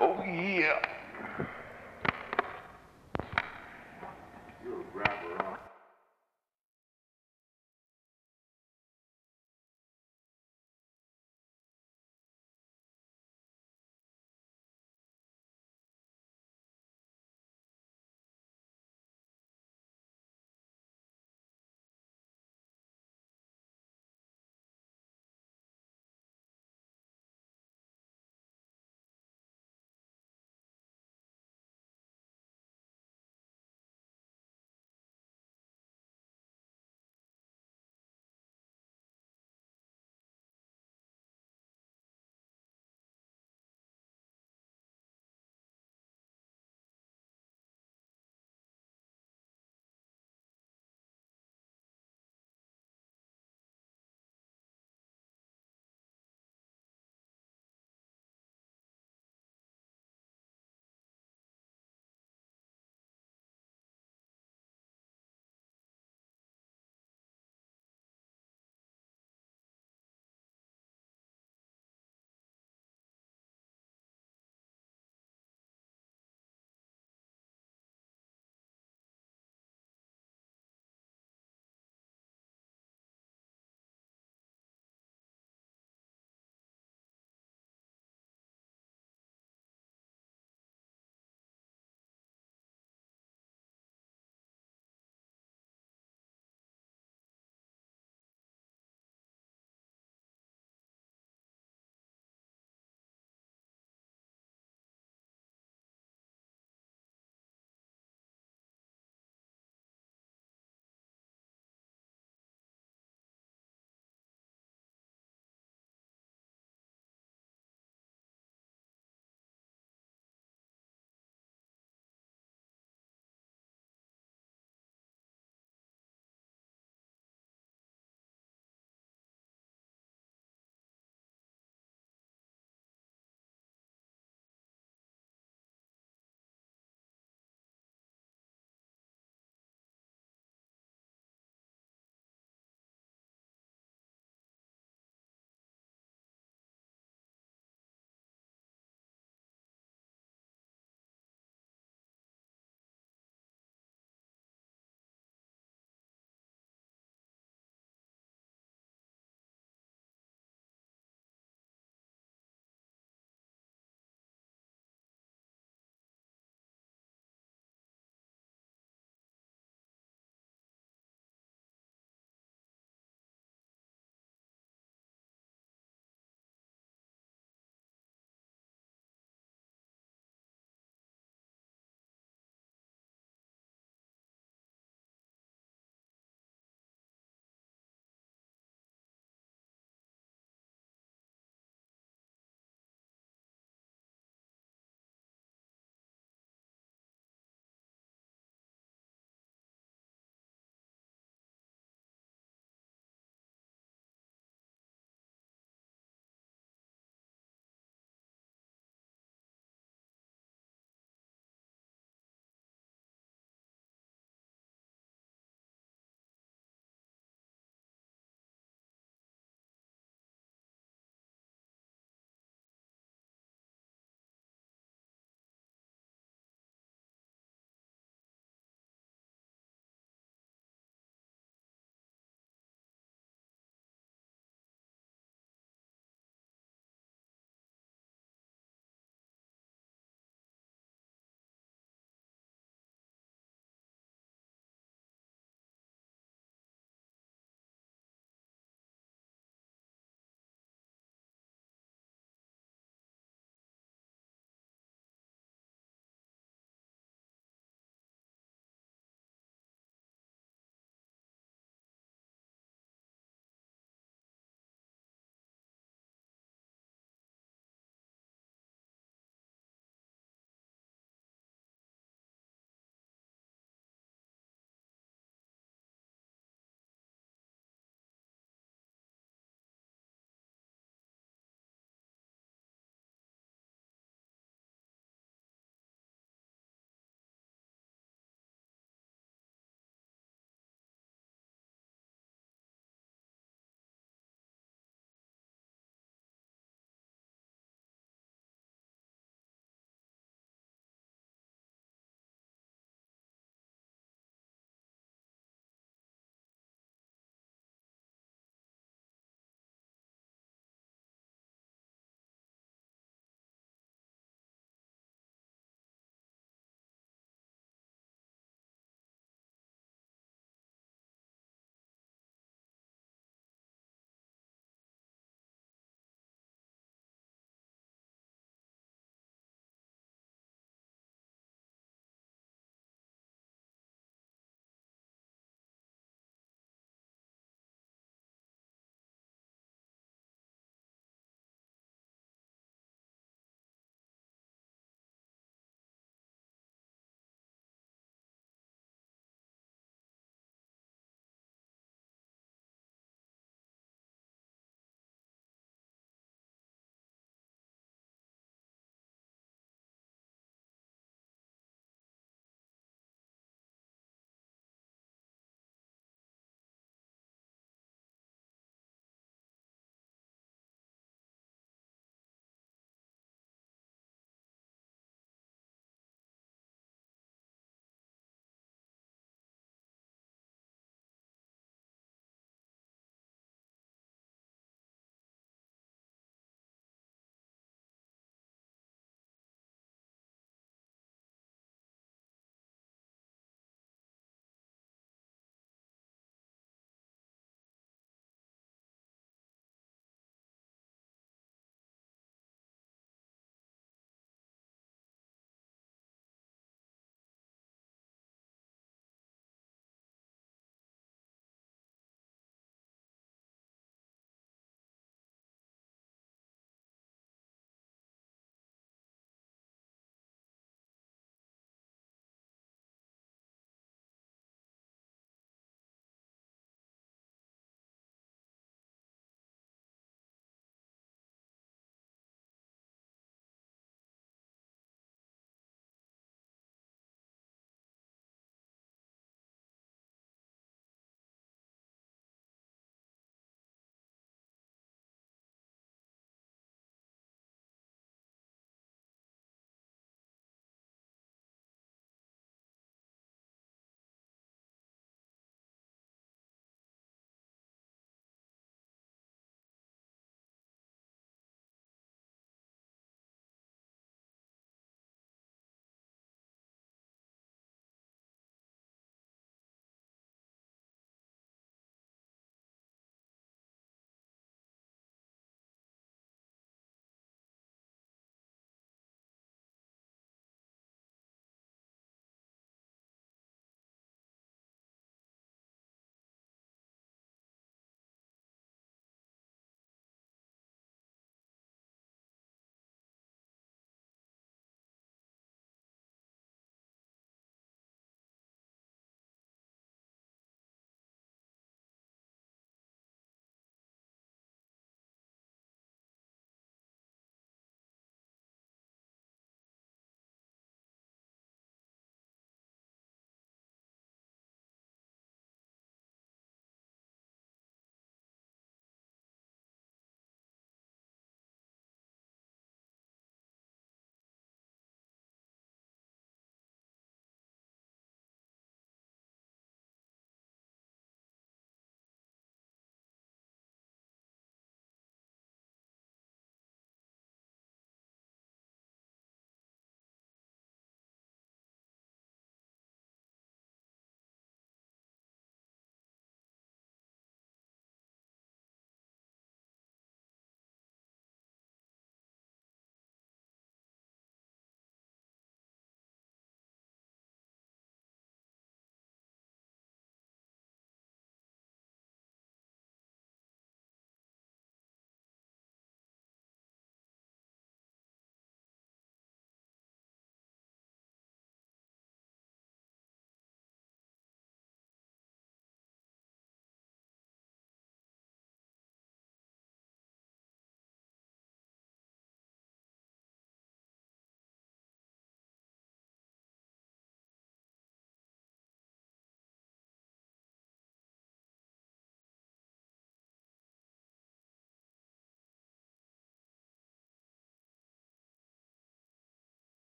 Oh, yeah.